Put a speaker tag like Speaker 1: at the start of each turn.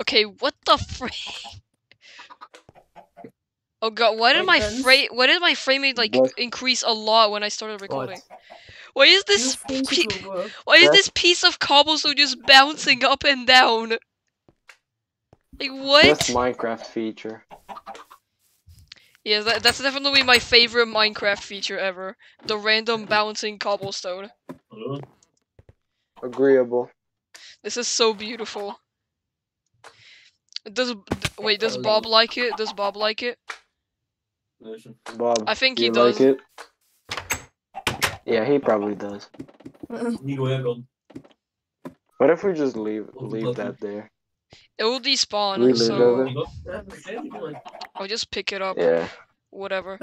Speaker 1: Okay, what the frick? Oh god, why did my frame? Why did my frame rate like
Speaker 2: What?
Speaker 1: increase a lot when I started recording?
Speaker 2: What?
Speaker 1: Why is this? pe-
Speaker 3: it will
Speaker 1: why is this piece of cobblestone just bouncing up and down? Like what?
Speaker 2: That's Minecraft feature.
Speaker 1: Yeah, that, that's definitely my favorite Minecraft feature ever. The random bouncing cobblestone.
Speaker 4: Hello?
Speaker 2: Agreeable.
Speaker 1: This is so beautiful. Does wait? Does Bob like it? Does Bob like it?
Speaker 2: Bob.
Speaker 1: I think he does.
Speaker 2: Like it? Yeah, he probably does.
Speaker 4: Nico Egon.
Speaker 2: What if we just leave leave that there?
Speaker 1: It will despawn,
Speaker 2: Really,
Speaker 1: so
Speaker 2: really?
Speaker 4: Nico? Yeah, okay, like,
Speaker 1: I'll just pick it up.
Speaker 2: Yeah.
Speaker 1: Whatever.